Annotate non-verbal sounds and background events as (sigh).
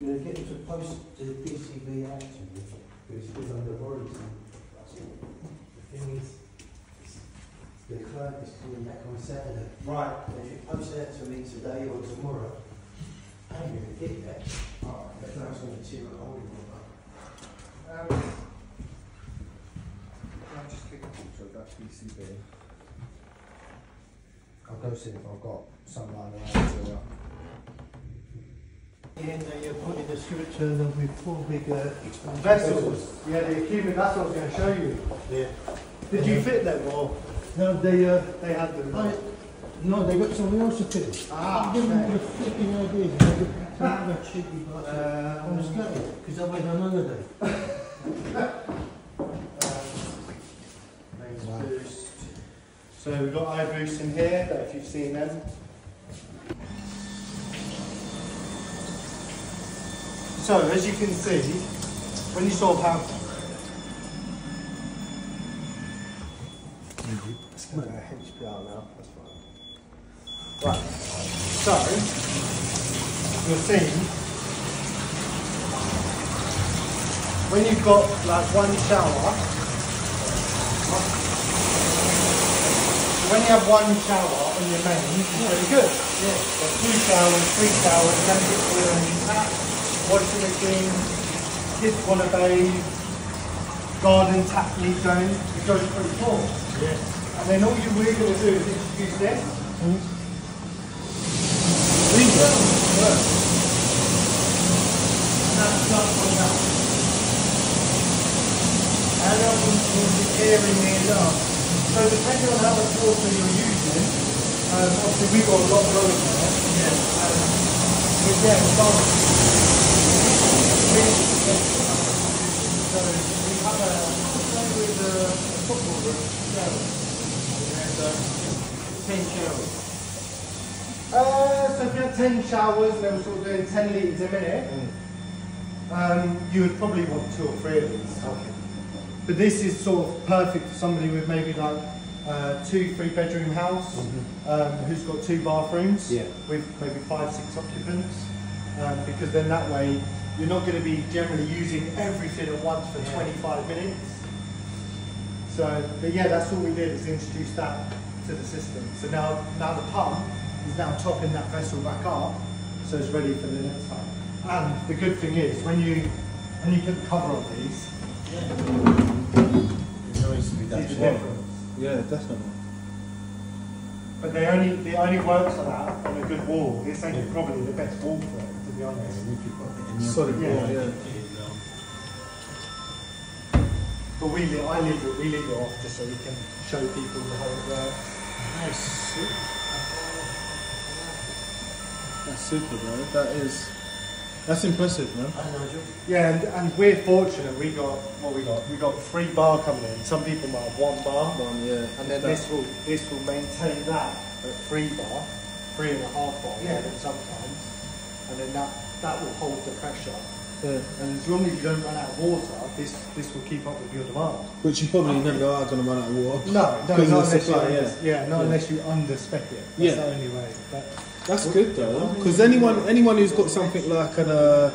You're going to get them to post the PCB out to me, because it's under warranty. The thing is, the client is coming back on Saturday. Right. If you post it out to me today or tomorrow, I'm going to get that. Alright. That's not going to tear a hole in my Um, I'll just take a picture of that PCB. I'll go see if I've got some line around to it. And they uh, put in the scripture that with four big uh, Vessels. Yeah, the acumen, that's what I was going to show you. Yeah. Did you fit them or? No, they, uh, They had them. I, no, they got something else to fit. Ah, Give them okay. the flipping idea. They got another cheeky bastard. Uh, I was gutted, because I went on holiday. Wow. So we've got eye boosts in here, if you've seen them. So as you can see, when you sort of have Let's go HPR now, that's fine. Right, so you'll see when you've got like one shower when you have one shower on your main, it's really good. Yeah. But two showers, three showers, then get to a new tap, washing machine, kids want to bathe, garden tap needs going, it goes pretty full. Yeah. And then all you we're going to do is introduce this. Yeah. And that's not on that. And that will will be airing it up. So depending on how much water you're using, um, obviously we've got a lot going there. Yeah. Um, 10 showers. Uh, so if you had 10 showers and they were sort of doing 10 litres a minute, mm. um, you would probably want two or three of these. Okay. But this is sort of perfect for somebody with maybe like uh, two three bedroom house mm -hmm. um, who's got two bathrooms yeah. with maybe five six occupants um, because then that way you're not going to be generally using everything at once for yeah. 25 minutes so, but yeah, that's all we did is introduce that to the system. So now, now the pump is now topping that vessel back up, so it's ready for the next time. And the good thing is, when you when you put the cover on these, It always to be done. difference. Yeah, definitely. But they only they only works like that on a good wall. This ain't probably the best wall for it, to be honest. Solid Yeah. wall, yeah. But we li- I leave it we leave it off just so we can show people how it works. Nice. That's super, bro. That is. That's impressive, man. Hi, Nigel. Yeah, and, and we're fortunate. We got what we got. We got three bar coming in. Some people might have one bar, One, yeah. and then this will this will maintain that at three bar, three and a half bar. Yeah. even sometimes, and then that that will hold the pressure. And as long as you don't run out of water, this this will keep up with your demand. Which you probably never are going to run out of water. No, no, (laughs) not unless you supply, under, yeah. yeah. not Yeah. unless you underspec it. That's Yeah. the only way. But That's good though, because anyone anyone who's got something like an uh,